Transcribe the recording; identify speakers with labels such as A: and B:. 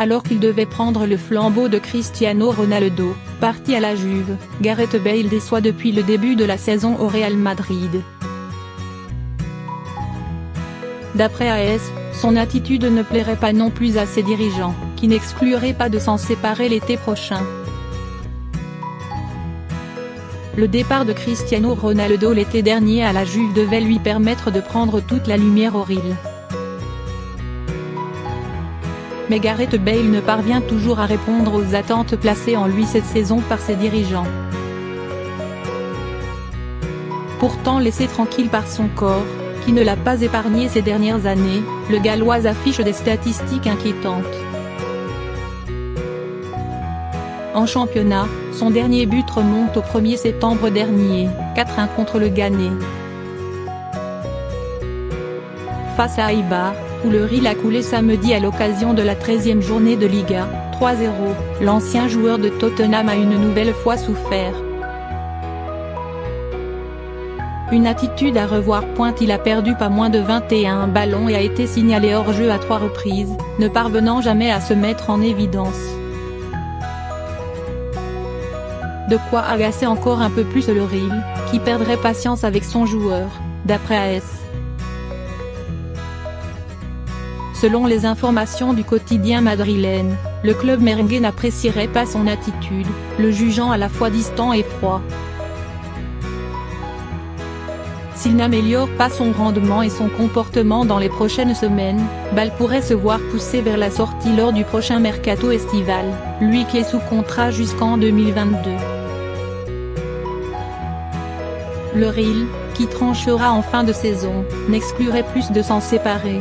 A: Alors qu'il devait prendre le flambeau de Cristiano Ronaldo, parti à la Juve, Gareth Bale déçoit depuis le début de la saison au Real Madrid. D'après AS, son attitude ne plairait pas non plus à ses dirigeants, qui n'excluraient pas de s'en séparer l'été prochain. Le départ de Cristiano Ronaldo l'été dernier à la Juve devait lui permettre de prendre toute la lumière au Real. Mais Gareth Bale ne parvient toujours à répondre aux attentes placées en lui cette saison par ses dirigeants. Pourtant laissé tranquille par son corps, qui ne l'a pas épargné ces dernières années, le Gallois affiche des statistiques inquiétantes. En championnat, son dernier but remonte au 1er septembre dernier, 4-1 contre le Ghané. Face à Aibar, où le a coulé samedi à l'occasion de la 13e journée de Liga, 3-0, l'ancien joueur de Tottenham a une nouvelle fois souffert. Une attitude à revoir pointe il a perdu pas moins de 21 ballons et a été signalé hors jeu à trois reprises, ne parvenant jamais à se mettre en évidence. De quoi agacer encore un peu plus le Ril, qui perdrait patience avec son joueur, d'après AS. Selon les informations du quotidien madrilène, le club merengue n'apprécierait pas son attitude, le jugeant à la fois distant et froid. S'il n'améliore pas son rendement et son comportement dans les prochaines semaines, Ball pourrait se voir poussé vers la sortie lors du prochain mercato estival, lui qui est sous contrat jusqu'en 2022. Le Real, qui tranchera en fin de saison, n'exclurait plus de s'en séparer.